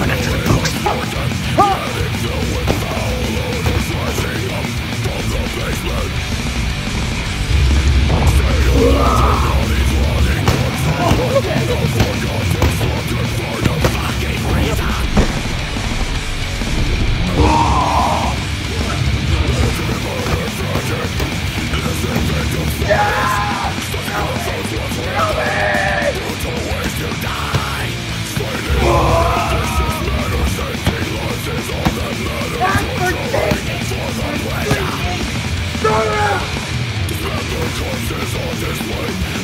coming corpses on display